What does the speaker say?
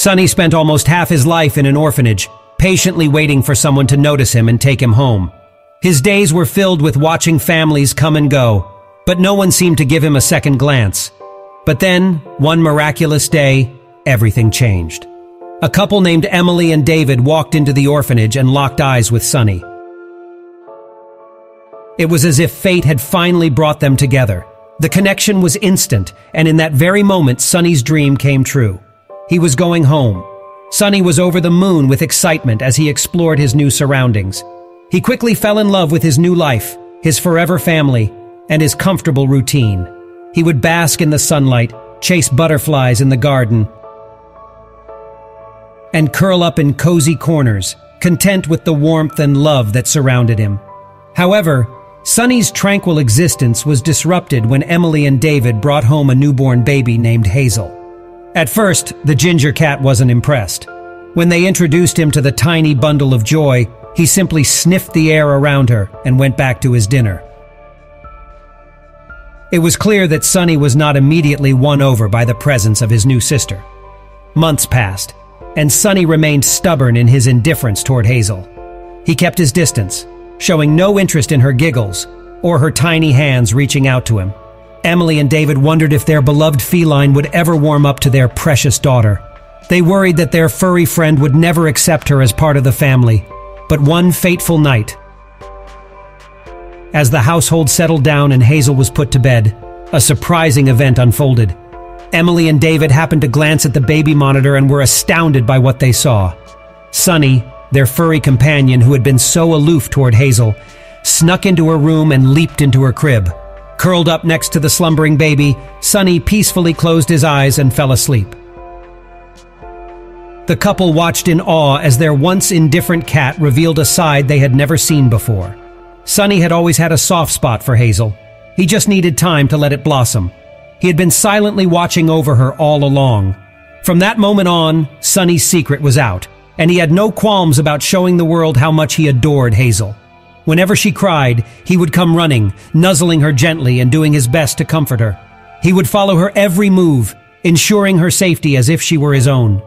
Sunny spent almost half his life in an orphanage, patiently waiting for someone to notice him and take him home. His days were filled with watching families come and go, but no one seemed to give him a second glance. But then, one miraculous day, everything changed. A couple named Emily and David walked into the orphanage and locked eyes with Sunny. It was as if fate had finally brought them together. The connection was instant, and in that very moment, Sunny's dream came true. He was going home. Sunny was over the moon with excitement as he explored his new surroundings. He quickly fell in love with his new life, his forever family, and his comfortable routine. He would bask in the sunlight, chase butterflies in the garden, and curl up in cozy corners, content with the warmth and love that surrounded him. However, Sunny's tranquil existence was disrupted when Emily and David brought home a newborn baby named Hazel. At first, the ginger cat wasn't impressed. When they introduced him to the tiny bundle of joy, he simply sniffed the air around her and went back to his dinner. It was clear that Sunny was not immediately won over by the presence of his new sister. Months passed, and Sunny remained stubborn in his indifference toward Hazel. He kept his distance, showing no interest in her giggles or her tiny hands reaching out to him. Emily and David wondered if their beloved feline would ever warm up to their precious daughter. They worried that their furry friend would never accept her as part of the family. But one fateful night, as the household settled down and Hazel was put to bed, a surprising event unfolded. Emily and David happened to glance at the baby monitor and were astounded by what they saw. Sunny, their furry companion who had been so aloof toward Hazel, snuck into her room and leaped into her crib. Curled up next to the slumbering baby, Sunny peacefully closed his eyes and fell asleep. The couple watched in awe as their once indifferent cat revealed a side they had never seen before. Sunny had always had a soft spot for Hazel. He just needed time to let it blossom. He had been silently watching over her all along. From that moment on, Sunny's secret was out, and he had no qualms about showing the world how much he adored Hazel. Whenever she cried, he would come running, nuzzling her gently and doing his best to comfort her. He would follow her every move, ensuring her safety as if she were his own.